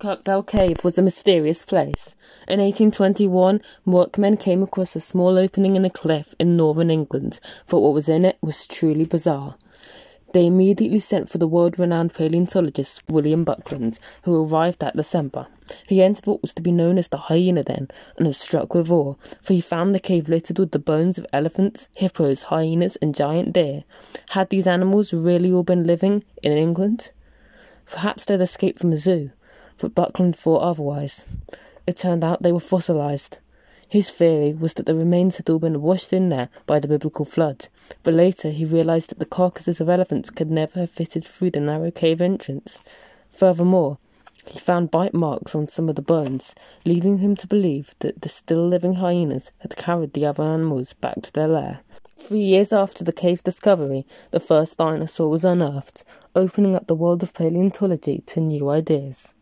Kirkdale Cave was a mysterious place. In 1821, workmen came across a small opening in a cliff in northern England, but what was in it was truly bizarre. They immediately sent for the world renowned paleontologist William Buckland, who arrived that December. He entered what was to be known as the hyena den and was struck with awe, for he found the cave littered with the bones of elephants, hippos, hyenas, and giant deer. Had these animals really all been living in England? Perhaps they'd escaped from a zoo but Buckland thought otherwise. It turned out they were fossilized. His theory was that the remains had all been washed in there by the biblical flood, but later he realized that the carcasses of elephants could never have fitted through the narrow cave entrance. Furthermore, he found bite marks on some of the bones, leading him to believe that the still living hyenas had carried the other animals back to their lair. Three years after the cave's discovery, the first dinosaur was unearthed, opening up the world of paleontology to new ideas.